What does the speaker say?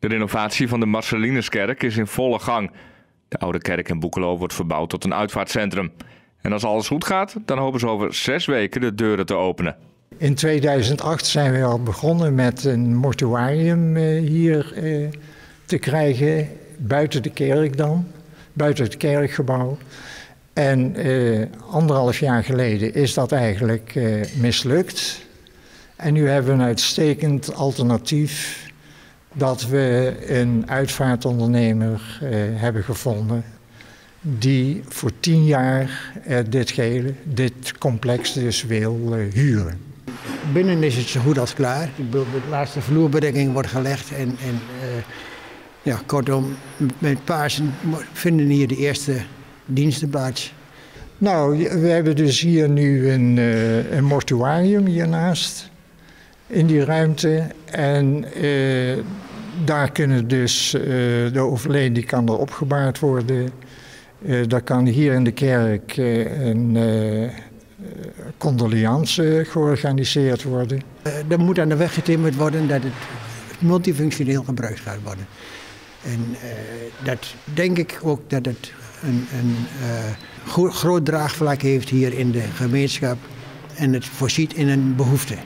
De renovatie van de Marcelinuskerk is in volle gang. De oude kerk in Boekelo wordt verbouwd tot een uitvaartcentrum. En als alles goed gaat, dan hopen ze over zes weken de deuren te openen. In 2008 zijn we al begonnen met een mortuarium eh, hier eh, te krijgen, buiten de kerk dan, buiten het kerkgebouw. En eh, anderhalf jaar geleden is dat eigenlijk mislukt. En nu hebben we een uitstekend alternatief dat we een uitvaartondernemer eh, hebben gevonden die voor tien jaar eh, dit gehele, dit complex dus wil eh, huren. Binnen is het zo goed als klaar. De laatste vloerbedekking wordt gelegd. En, en uh, ja, kortom, met Paarsen vinden hier de eerste diensten plaats. Nou, we hebben dus hier nu een, een mortuarium hiernaast. In die ruimte. En uh, daar kunnen dus de overleden die kan er opgebaard worden. daar kan hier in de kerk een condoleance georganiseerd worden. Uh, er moet aan de weg getimmerd worden dat het multifunctioneel gebruikt gaat worden. En uh, dat denk ik ook dat het een, een uh, groot draagvlak heeft hier in de gemeenschap en het voorziet in een behoefte.